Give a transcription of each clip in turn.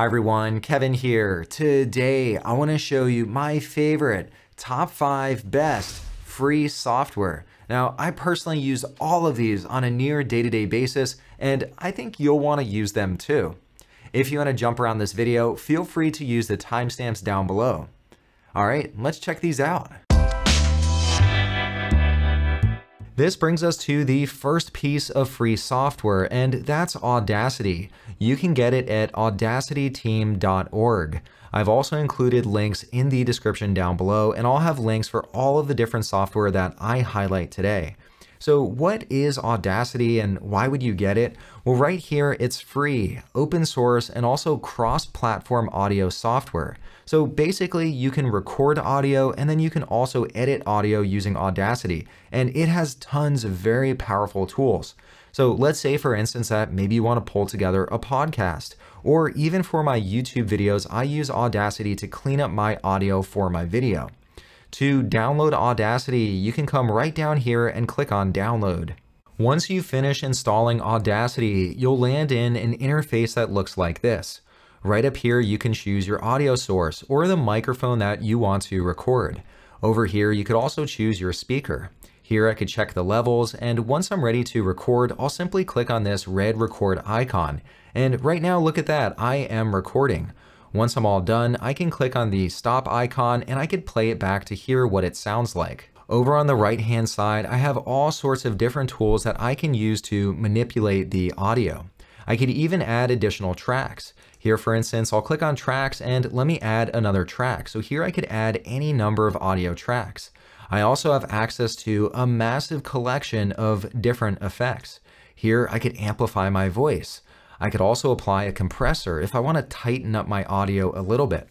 Hi everyone, Kevin here. Today I want to show you my favorite top 5 best free software. Now, I personally use all of these on a near day-to-day -day basis, and I think you'll want to use them too. If you want to jump around this video, feel free to use the timestamps down below. All right, let's check these out. This brings us to the first piece of free software, and that's Audacity. You can get it at audacityteam.org. I've also included links in the description down below, and I'll have links for all of the different software that I highlight today. So what is Audacity and why would you get it? Well, right here, it's free, open source, and also cross-platform audio software. So basically you can record audio and then you can also edit audio using Audacity. And it has tons of very powerful tools. So let's say for instance that maybe you want to pull together a podcast or even for my YouTube videos, I use Audacity to clean up my audio for my video. To download Audacity, you can come right down here and click on download. Once you finish installing Audacity, you'll land in an interface that looks like this. Right up here, you can choose your audio source or the microphone that you want to record. Over here, you could also choose your speaker. Here I could check the levels, and once I'm ready to record, I'll simply click on this red record icon. And right now, look at that, I am recording. Once I'm all done, I can click on the stop icon and I could play it back to hear what it sounds like. Over on the right hand side, I have all sorts of different tools that I can use to manipulate the audio. I could even add additional tracks. Here, for instance, I'll click on tracks and let me add another track. So here I could add any number of audio tracks. I also have access to a massive collection of different effects. Here I could amplify my voice. I could also apply a compressor if I want to tighten up my audio a little bit.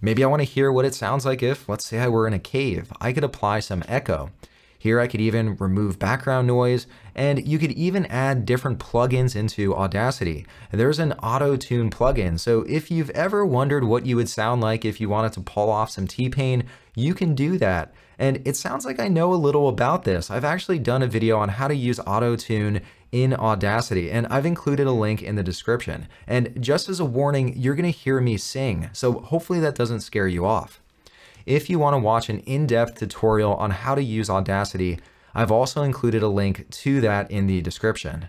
Maybe I want to hear what it sounds like if, let's say I were in a cave. I could apply some echo. Here I could even remove background noise, and you could even add different plugins into Audacity. There's an auto-tune plugin, so if you've ever wondered what you would sound like if you wanted to pull off some T-Pain, you can do that. And it sounds like I know a little about this. I've actually done a video on how to use auto-tune in Audacity, and I've included a link in the description. And just as a warning, you're gonna hear me sing, so hopefully that doesn't scare you off. If you wanna watch an in-depth tutorial on how to use Audacity, I've also included a link to that in the description.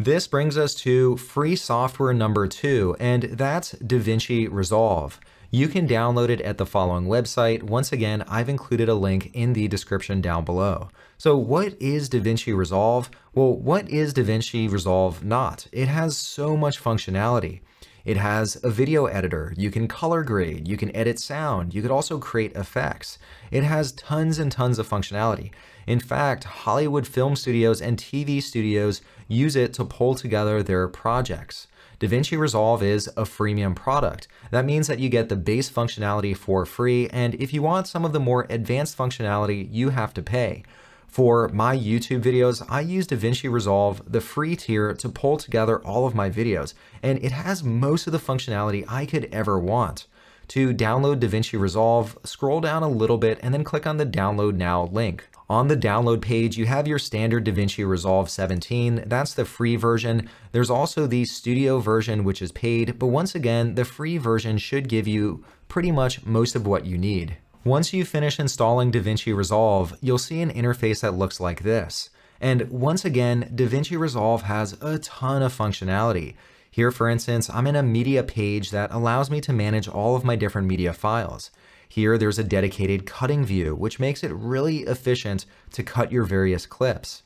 This brings us to free software number two, and that's DaVinci Resolve. You can download it at the following website. Once again, I've included a link in the description down below. So what is DaVinci Resolve? Well, what is DaVinci Resolve not? It has so much functionality. It has a video editor, you can color grade, you can edit sound, you could also create effects. It has tons and tons of functionality. In fact, Hollywood film studios and TV studios use it to pull together their projects. DaVinci Resolve is a freemium product. That means that you get the base functionality for free, and if you want some of the more advanced functionality, you have to pay. For my YouTube videos, I use DaVinci Resolve, the free tier, to pull together all of my videos, and it has most of the functionality I could ever want. To download DaVinci Resolve, scroll down a little bit and then click on the Download Now link. On the download page, you have your standard DaVinci Resolve 17. That's the free version. There's also the studio version, which is paid, but once again, the free version should give you pretty much most of what you need. Once you finish installing DaVinci Resolve, you'll see an interface that looks like this. And once again, DaVinci Resolve has a ton of functionality. Here, for instance, I'm in a media page that allows me to manage all of my different media files. Here, there's a dedicated cutting view, which makes it really efficient to cut your various clips.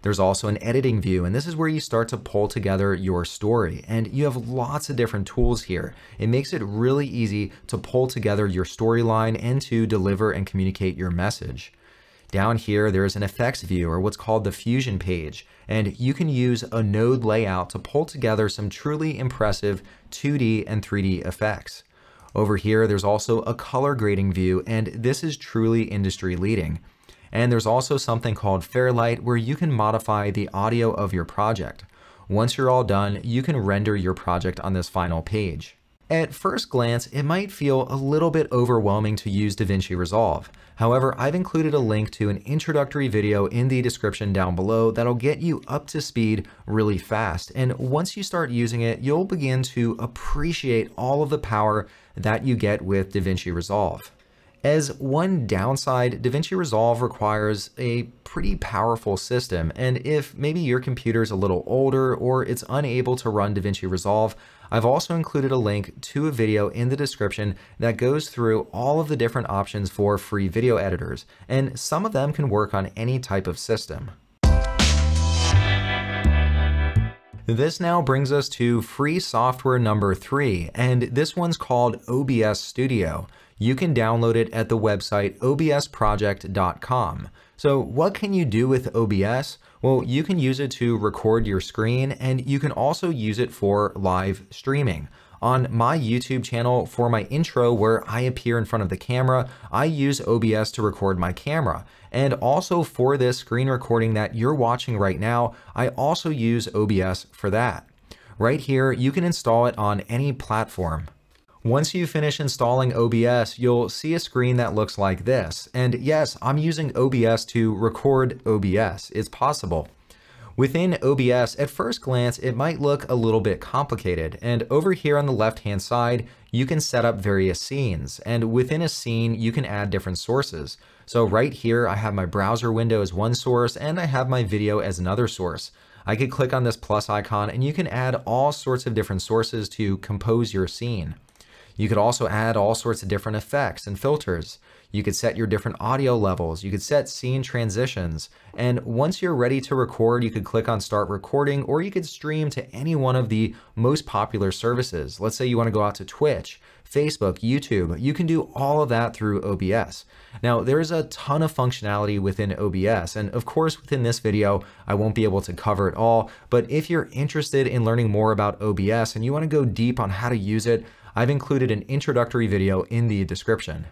There's also an editing view, and this is where you start to pull together your story. And you have lots of different tools here. It makes it really easy to pull together your storyline and to deliver and communicate your message. Down here, there's an effects view or what's called the fusion page, and you can use a node layout to pull together some truly impressive 2D and 3D effects. Over here, there's also a color grading view, and this is truly industry leading. And there's also something called Fairlight where you can modify the audio of your project. Once you're all done, you can render your project on this final page. At first glance, it might feel a little bit overwhelming to use DaVinci Resolve. However, I've included a link to an introductory video in the description down below that'll get you up to speed really fast. And once you start using it, you'll begin to appreciate all of the power that you get with DaVinci Resolve. As one downside, DaVinci Resolve requires a pretty powerful system, and if maybe your computer is a little older or it's unable to run DaVinci Resolve, I've also included a link to a video in the description that goes through all of the different options for free video editors, and some of them can work on any type of system. This now brings us to free software number three, and this one's called OBS Studio you can download it at the website obsproject.com. So what can you do with OBS? Well, you can use it to record your screen and you can also use it for live streaming. On my YouTube channel for my intro where I appear in front of the camera, I use OBS to record my camera. And also for this screen recording that you're watching right now, I also use OBS for that. Right here, you can install it on any platform. Once you finish installing OBS, you'll see a screen that looks like this. And yes, I'm using OBS to record OBS. It's possible. Within OBS, at first glance, it might look a little bit complicated. And over here on the left-hand side, you can set up various scenes. And within a scene, you can add different sources. So right here, I have my browser window as one source, and I have my video as another source. I could click on this plus icon, and you can add all sorts of different sources to compose your scene. You could also add all sorts of different effects and filters. You could set your different audio levels. You could set scene transitions. And once you're ready to record, you could click on start recording or you could stream to any one of the most popular services. Let's say you want to go out to Twitch, Facebook, YouTube. You can do all of that through OBS. Now, there's a ton of functionality within OBS, and of course, within this video, I won't be able to cover it all, but if you're interested in learning more about OBS and you want to go deep on how to use it, I've included an introductory video in the description.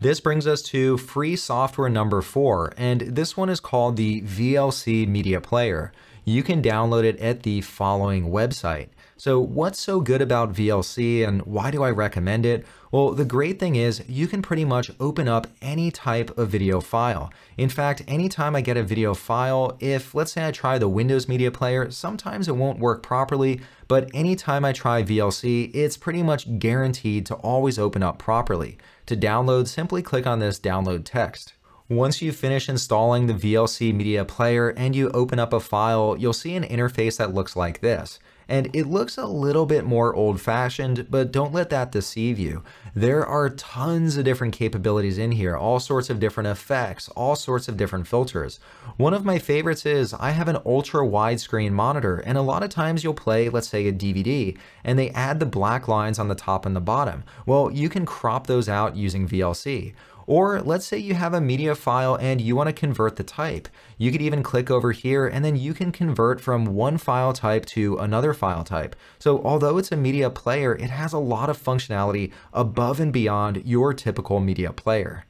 This brings us to free software number four, and this one is called the VLC Media Player. You can download it at the following website. So what's so good about VLC and why do I recommend it? Well, the great thing is you can pretty much open up any type of video file. In fact, anytime I get a video file, if let's say I try the Windows Media Player, sometimes it won't work properly, but anytime I try VLC, it's pretty much guaranteed to always open up properly. To download, simply click on this download text. Once you finish installing the VLC Media Player and you open up a file, you'll see an interface that looks like this and it looks a little bit more old-fashioned, but don't let that deceive you. There are tons of different capabilities in here, all sorts of different effects, all sorts of different filters. One of my favorites is I have an ultra widescreen monitor, and a lot of times you'll play, let's say a DVD, and they add the black lines on the top and the bottom. Well, you can crop those out using VLC. Or let's say you have a media file and you want to convert the type. You could even click over here and then you can convert from one file type to another file type. So although it's a media player, it has a lot of functionality above and beyond your typical media player.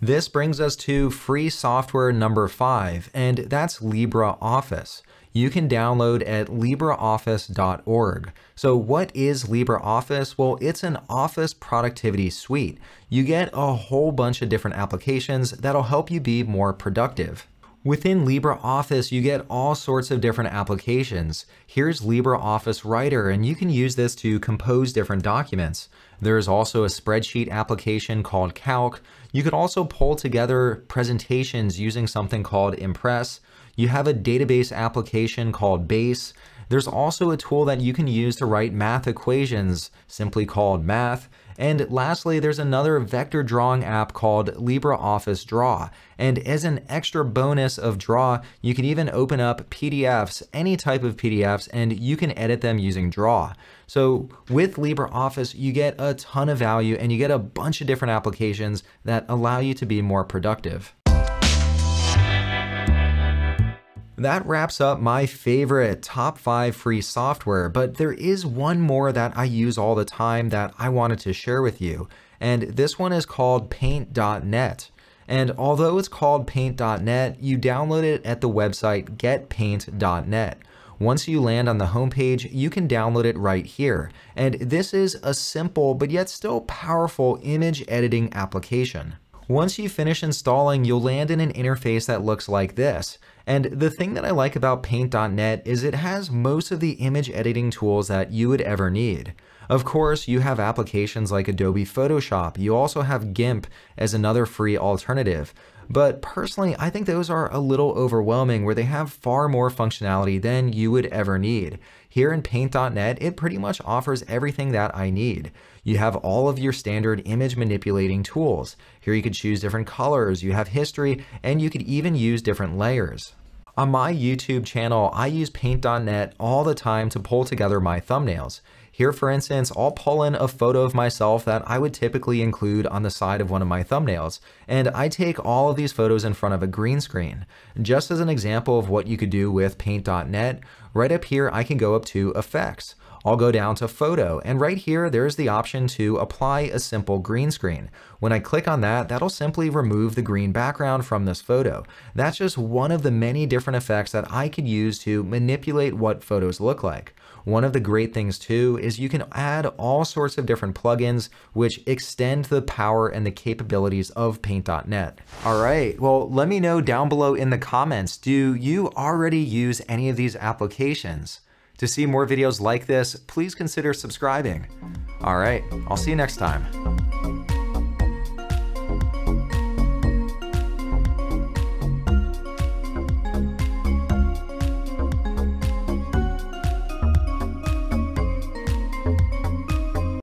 This brings us to free software number five, and that's LibreOffice you can download at LibreOffice.org. So what is LibreOffice? Well, it's an office productivity suite. You get a whole bunch of different applications that'll help you be more productive. Within LibreOffice, you get all sorts of different applications. Here's LibreOffice Writer, and you can use this to compose different documents. There's also a spreadsheet application called Calc. You could also pull together presentations using something called Impress. You have a database application called Base. There's also a tool that you can use to write math equations, simply called Math. And lastly, there's another vector drawing app called LibreOffice Draw. And as an extra bonus of Draw, you can even open up PDFs, any type of PDFs, and you can edit them using Draw. So with LibreOffice, you get a ton of value and you get a bunch of different applications that allow you to be more productive. That wraps up my favorite top five free software, but there is one more that I use all the time that I wanted to share with you, and this one is called Paint.net. And although it's called paint.net, you download it at the website getpaint.net. Once you land on the homepage, you can download it right here. And this is a simple but yet still powerful image editing application. Once you finish installing, you'll land in an interface that looks like this. And the thing that I like about Paint.net is it has most of the image editing tools that you would ever need. Of course, you have applications like Adobe Photoshop. You also have GIMP as another free alternative. But personally, I think those are a little overwhelming where they have far more functionality than you would ever need. Here in Paint.net, it pretty much offers everything that I need. You have all of your standard image manipulating tools. Here you could choose different colors, you have history, and you could even use different layers. On my YouTube channel, I use Paint.net all the time to pull together my thumbnails. Here, for instance, I'll pull in a photo of myself that I would typically include on the side of one of my thumbnails, and I take all of these photos in front of a green screen. Just as an example of what you could do with Paint.net, right up here I can go up to Effects. I'll go down to photo and right here there's the option to apply a simple green screen. When I click on that, that'll simply remove the green background from this photo. That's just one of the many different effects that I could use to manipulate what photos look like. One of the great things too is you can add all sorts of different plugins which extend the power and the capabilities of Paint.net. All right, well, let me know down below in the comments, do you already use any of these applications? To see more videos like this, please consider subscribing. All right, I'll see you next time.